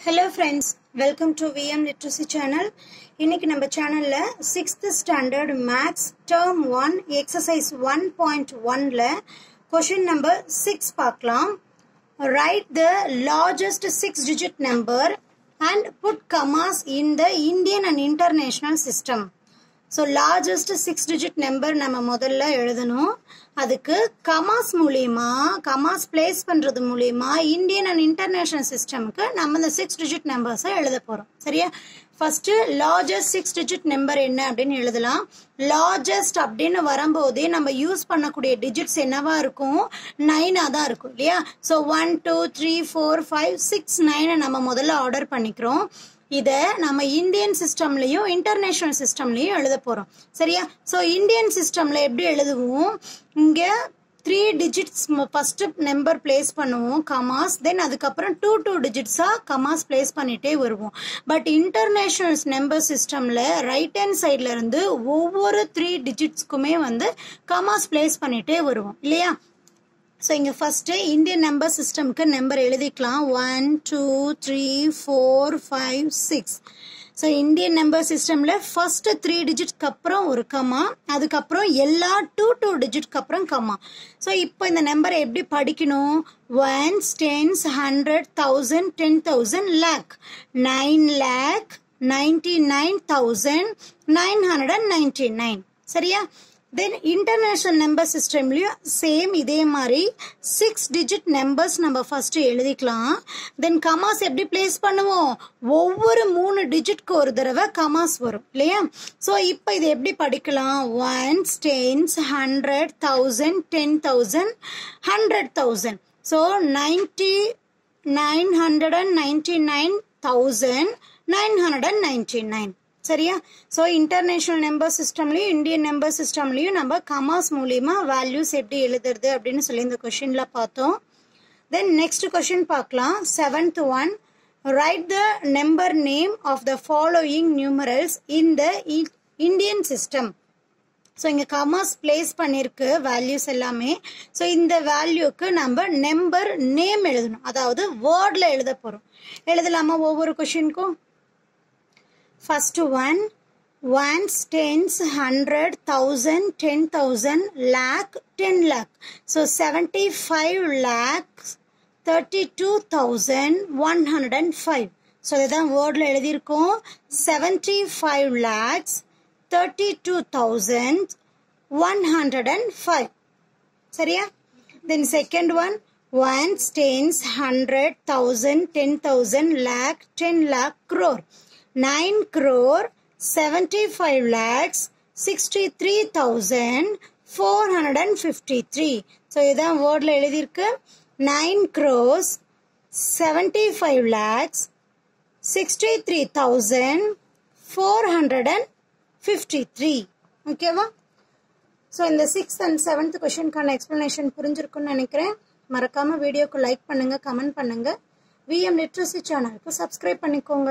Hello friends welcome to VM literacy channel இன்னைக்கு நம்ம சேனலில் sixth standard maths term one exercise one point ஒன்ல question number six பார்க்கலாம். Write the largest six digit number and put commas in the Indian and international system so largest six digit number நம்ம முதல்ல எழுதணும். அதுக்கு கமாஸ் மூலியமா Khamas place பண்ணுறது மூலியமா Indian and international சிஸ்டமுக்கு நம்ம இந்த சிக்ஸ் டிஜிட் நம்பர்ஸை எழுத போகிறோம் சரியா? First largest six digit number என்ன அப்படின்னு எழுதலாம். லார்ஜஸ்ட் அப்படின்னு வரும்போதே நம்ம யூஸ் பண்ணக்கூடிய டிஜிட்ஸ் என்னவா இருக்கும்? நைனாக தான் இருக்கும் இல்லையா? So one two three four five six நைனை நம்ம முதல்ல ஆர்டர் பண்ணிக்கிறோம். இதை நம்ம இந்தியன் சிஸ்டம்லையும் இன்டர்நேஷனல் சிஸ்டம்லையும் எழுத போகிறோம் சரியா? ஸோ இந்தியன் சிஸ்டமில் எப்படி எழுதுவோம்? இங்கே three digits first number place பண்ணுவோம் கமாஸ் தென் அதுக்கப்புறம் டூ டூ டிஜிட்ஸாக கமாஸ் பிளேஸ் பண்ணிகிட்டே வருவோம். பட் இன்டர்நேஷ்னல் நம்பர் சிஸ்டமில் ரைட் ஹேண்ட் சைட்லேருந்து ஒவ்வொரு த்ரீ டிஜிட்ஸ்க்குமே வந்து கமாஸ் பிளேஸ் பண்ணிகிட்டே வருவோம். இல்லையா? ஸோ இங்கே ஃபஸ்ட்டு இந்தியன் நம்பர் சிஸ்டம்க்கு நம்பர் எழுதிக்கலாம். One two three four five six so Indian number சிஸ்டமில் ஃபஸ்ட்டு த்ரீ டிஜிட்க்கு அப்புறம் ஒரு கம்மா அதுக்கப்புறம் எல்லா டூ டூ டிஜிட்க்கு அப்புறம் கம்மா ஸோ இப்போ இந்த நம்பரை எப்படி படிக்கணும்? Ones tens hundred thousand ten thousand lakh nine lakh ninety nine thousand nine hundred and ninety nine சரியா? தென் இன்டர்நேஷ்னல் நம்பர் சிஸ்டம்லயும் சேம் இதே மாதிரி சிக்ஸ் டிஜிட் நம்பர்ஸ் நம்ம ஃபஸ்ட்டு எழுதிக்கலாம். தென் கமாஸ் எப்படி பிளேஸ் பண்ணுவோம்? ஒவ்வொரு மூணு டிஜிட்க்கு ஒரு தடவை கமாஸ் வரும் இல்லையா? ஸோ இப்போ இது எப்படி படிக்கலாம்? Ones tens hundred thousand ten thousand hundred thousand so ninety nine hundred and ninety nine thousand nine hundred and ninety nine சரியா? ஸோ இன்டர்நேஷனல் நம்பர் சிஸ்டம்லையும் இந்தியன் நம்பர் சிஸ்டம்லையும் நம்ம கமாஸ் மூலியமா வேல்யூஸ் எப்படி எழுதுறது அப்படின்னு சொல்லி இந்த கொஷின்ல பார்த்தோம். தென் நெக்ஸ்ட் கொஷின் பார்க்கலாம். Seventh one right the number name of the following numerals in the Indian system so இங்கே கமாஸ் பிளேஸ் பண்ணியிருக்கு வேல்யூஸ் எல்லாமே. ஸோ இந்த வேல்யூக்கு நம்ம நம்பர் நேம் எழுதணும். அதாவது வேர்டில் எழுத போகிறோம் எழுதலாமா ஒவ்வொரு கொஷினுக்கும் First one, ones, tens, hundred, thousand, ten thousand, lakh, ten lakh. So seventy-five lakhs, thirty-two thousand, one hundred and five. So இதுதான் வேர்டில் எழுதியிருக்கோம் seventy five lakhs thirty two thousand one hundred and five சரியா then second one ones tens hundred thousand ten thousand lakh ten lakh crore Nine crore 75 lakhs 63,453 so இதுதான் வேர்டில் எழுதியிருக்கு nine crores seventy five lakhs sixty three thousand four hundred and fifty three ஓகேவா so இந்த sixth and seventh கொஷனுக்கான explanation புரிஞ்சிருக்குன்னு நினைக்கிறேன். மறக்காமல் வீடியோக்கு லைக் பண்ணுங்கள் கமெண்ட் பண்ணுங்கள் விஎம் லிட்ரஸி சேனலுக்கு சப்ஸ்கிரைப் பண்ணிக்கோங்க.